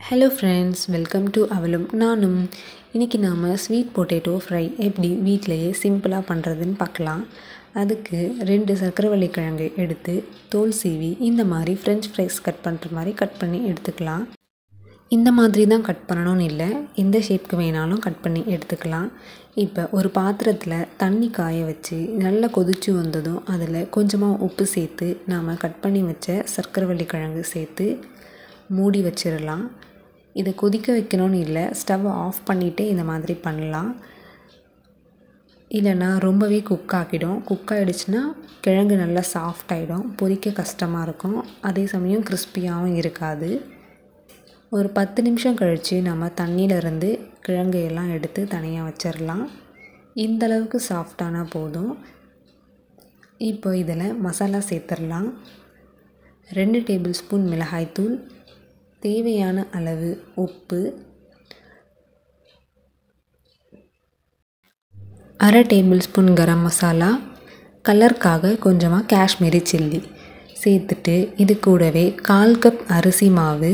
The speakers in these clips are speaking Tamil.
ஹலோ ஃப்ரெண்ட்ஸ் வெல்கம் டு அவளும் நானும் இன்றைக்கி நாம் ஸ்வீட் பொட்டேட்டோ ஃப்ரை எப்படி வீட்டிலையே சிம்பிளாக பண்ணுறதுன்னு பார்க்கலாம். அதுக்கு ரெண்டு சர்க்கரைவள்ளி கிழங்கு எடுத்து தோல் சீவி இந்த மாதிரி ஃப்ரெஞ்ச் ஃப்ரைஸ் கட் பண்ணுற மாதிரி கட் பண்ணி எடுத்துக்கலாம். இந்த மாதிரி தான் கட் பண்ணணும்னு இல்லை எந்த ஷேப்க்கு வேணாலும் கட் பண்ணி எடுத்துக்கலாம். இப்போ ஒரு பாத்திரத்தில் தண்ணி காய வச்சு நல்லா கொதிச்சு வந்ததும் அதில் கொஞ்சமாக உப்பு சேர்த்து நாம் கட் பண்ணி வச்ச சர்க்கரைவள்ளி கிழங்கு சேர்த்து மூடி வச்சிடலாம் இதை கொதிக்க வைக்கணும்னு இல்லை. ஸ்டவ் ஆஃப் பண்ணிவிட்டு இந்த மாதிரி பண்ணலாம். இல்லைன்னா ரொம்பவே குக் ஆகிடும். குக் ஆகிடுச்சுன்னா கிழங்கு நல்லா சாஃப்ட் ஆகிடும் பொரிக்க கஷ்டமாக இருக்கும். அதே சமயம் கிறிஸ்பியாகவும் இருக்காது. ஒரு பத்து நிமிஷம் கழித்து நம்ம தண்ணியிலேருந்து கிழங்கு எல்லாம் எடுத்து தனியாக வச்சிடலாம் இந்தளவுக்கு சாஃப்டானால் போதும். இப்போ இதில் மசாலா சேர்த்துடலாம் ரெண்டு டேபிள் ஸ்பூன் மிளகாய்த்தூள் தேவையான அளவு உப்பு அரை டேபிள் ஸ்பூன் கரம் மசாலா கலருக்காக கொஞ்சமாக காஷ்மீரி சில்லி சேர்த்துட்டு இது கூடவே கால் கப் அரிசி மாவு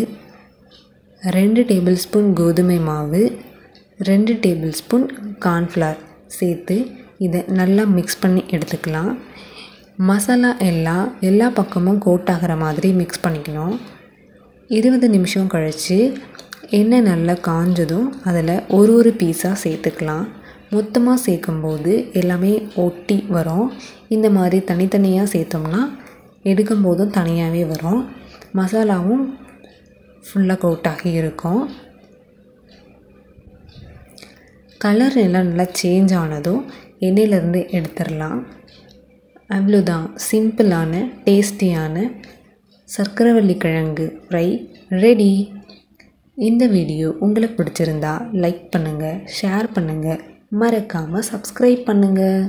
ரெண்டு டேபிள் ஸ்பூன் கோதுமை மாவு ரெண்டு டேபிள் ஸ்பூன் கார்ன்ஃப்ளவர் சேர்த்து இதை நல்லா மிக்ஸ் பண்ணி எடுத்துக்கலாம். மசாலா எல்லாம் எல்லா பக்கமும் கோட் ஆகிற மாதிரி மிக்ஸ் பண்ணிக்கணும். இருபது நிமிஷம் கழித்து எண்ணெய் நல்லா காஞ்சதும் அதில் ஒரு ஒரு பீஸாக சேர்த்துக்கலாம். மொத்தமாக சேர்க்கும்போது எல்லாமே ஒட்டி வரும். இந்த மாதிரி தனித்தனியாக சேர்த்தோம்னா எடுக்கும்போதும் தனியாகவே வரும். மசாலாவும் ஃபுல்லாக கோட் ஆகி இருக்கும். கலர் எல்லாம் நல்லா சேஞ்ச் ஆனதும் எண்ணெயிலேருந்து எடுத்துடலாம். அவ்வளோதான் சிம்பிளான டேஸ்டியான சர்க்கரைவள்ளி கிழங்கு ஃப்ரை ரெடி இந்த வீடியோ உங்களுக்கு பிடிச்சிருந்தா லைக் பண்ணுங்கள் ஷேர் பண்ணுங்கள் மறக்காமல் சப்ஸ்கிரைப் பண்ணுங்கள்